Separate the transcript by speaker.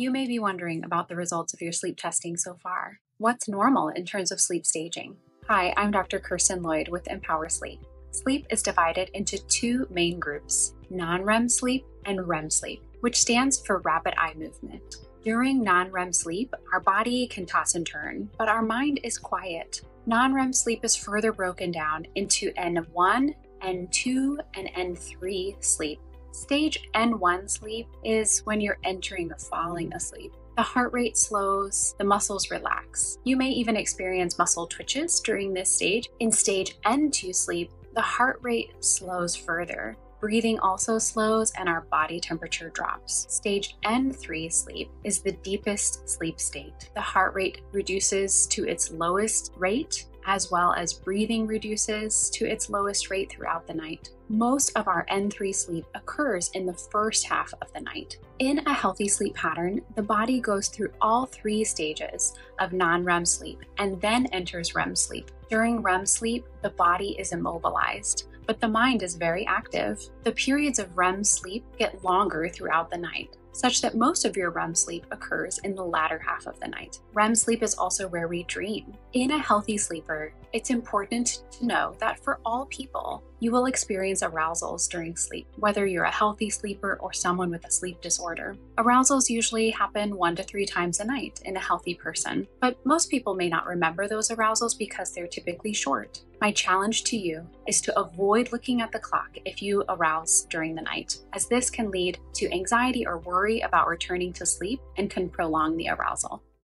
Speaker 1: You may be wondering about the results of your sleep testing so far. What's normal in terms of sleep staging? Hi, I'm Dr. Kirsten Lloyd with Empower Sleep. Sleep is divided into two main groups non REM sleep and REM sleep, which stands for rapid eye movement. During non REM sleep, our body can toss and turn, but our mind is quiet. Non REM sleep is further broken down into N1, N2, and N3 sleep. Stage N1 sleep is when you're entering or falling asleep. The heart rate slows, the muscles relax. You may even experience muscle twitches during this stage. In stage N2 sleep, the heart rate slows further. Breathing also slows and our body temperature drops. Stage N3 sleep is the deepest sleep state. The heart rate reduces to its lowest rate as well as breathing reduces to its lowest rate throughout the night. Most of our N3 sleep occurs in the first half of the night. In a healthy sleep pattern, the body goes through all three stages of non REM sleep and then enters REM sleep. During REM sleep, the body is immobilized but the mind is very active. The periods of REM sleep get longer throughout the night, such that most of your REM sleep occurs in the latter half of the night. REM sleep is also where we dream. In a healthy sleeper, it's important to know that for all people, you will experience arousals during sleep, whether you're a healthy sleeper or someone with a sleep disorder. Arousals usually happen one to three times a night in a healthy person, but most people may not remember those arousals because they're typically short. My challenge to you is to avoid looking at the clock if you arouse during the night, as this can lead to anxiety or worry about returning to sleep and can prolong the arousal.